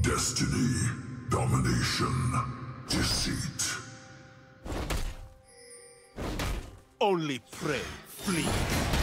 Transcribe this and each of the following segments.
Destiny, domination, deceit. Only prey, flee.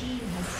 team has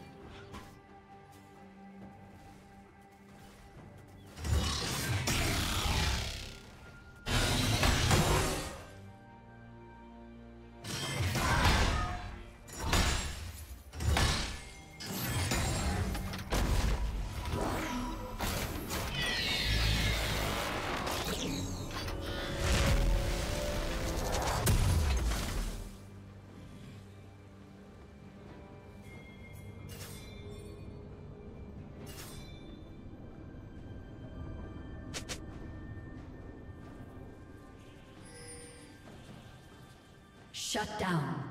Shut down.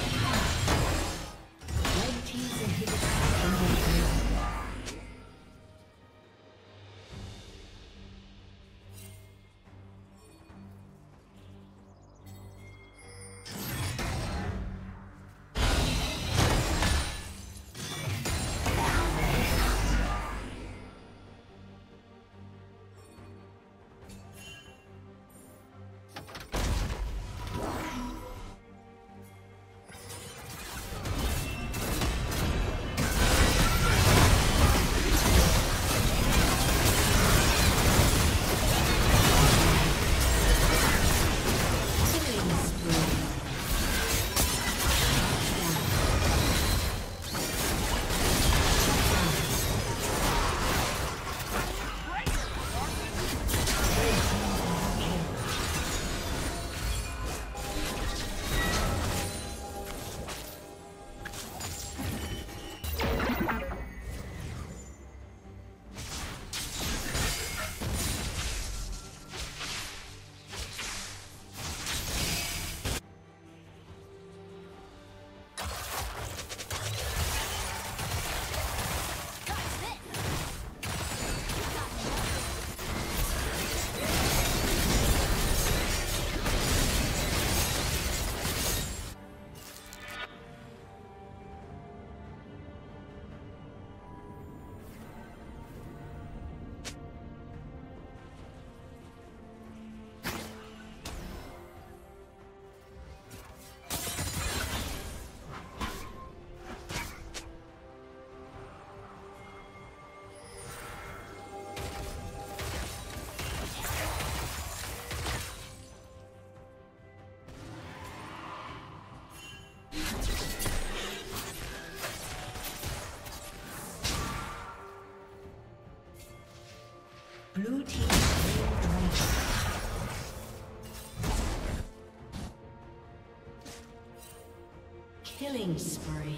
Killing spree.